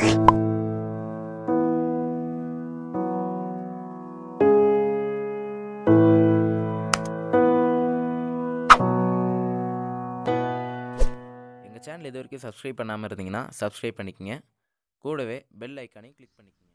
எங்கள் சேனல் இது வரைக்கும் சப்ஸ்கிரைப் பண்ணாமல் இருந்தீங்கன்னா சப்ஸ்கிரைப் பண்ணிக்கங்க. கூடவே பெல் ஐக்கானையும் கிளிக் பண்ணிக்கோங்க.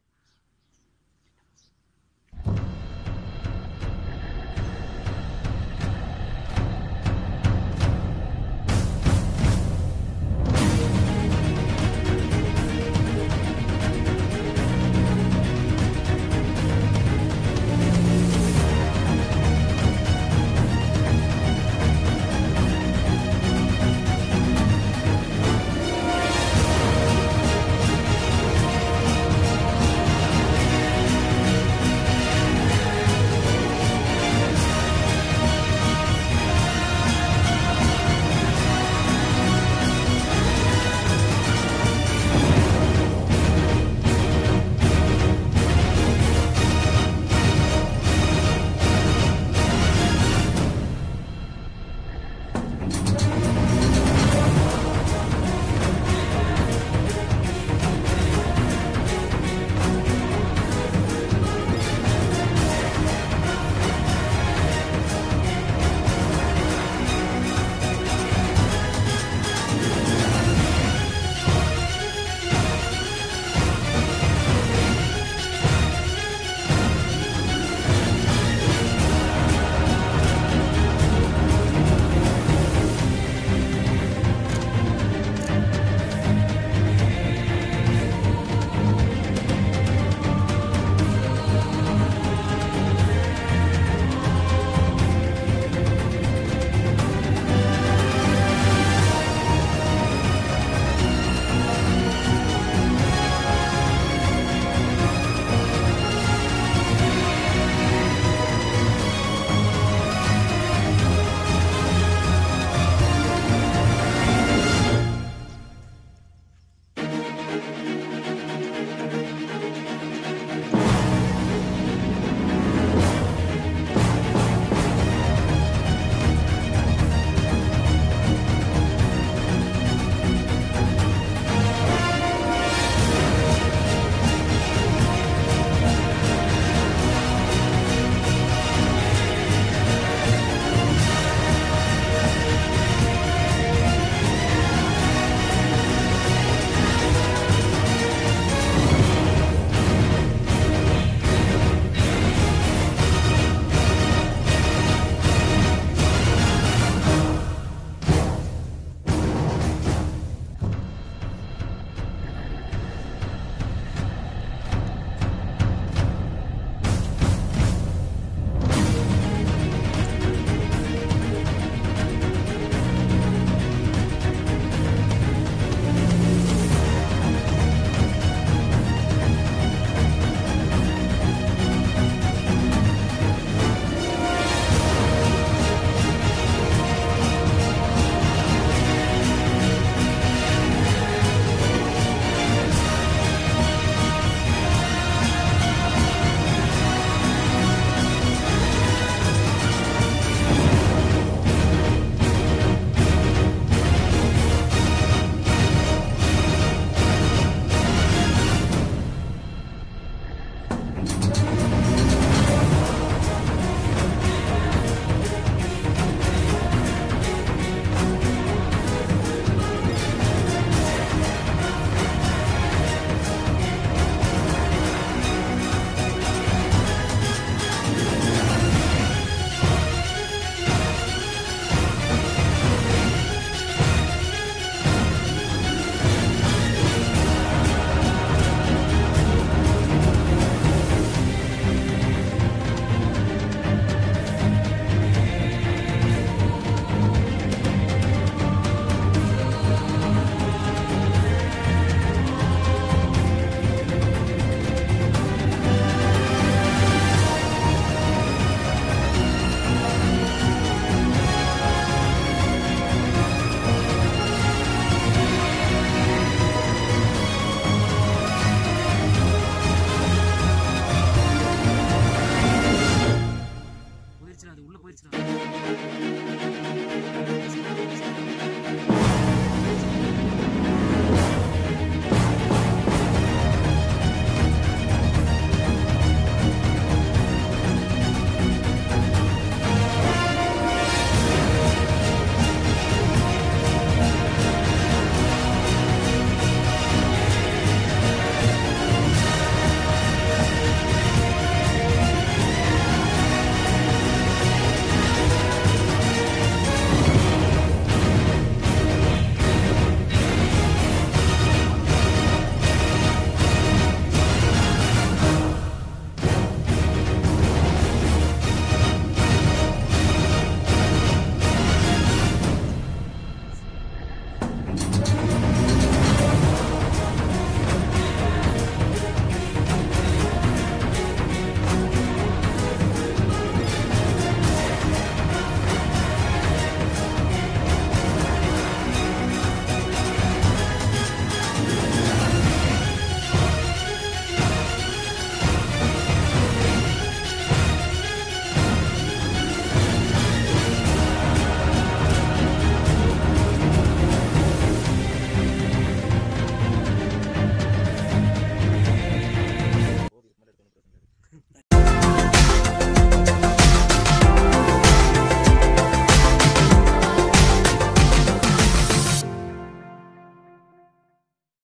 போயிருச்சுடா அது உள்ளே போயிருச்சுடா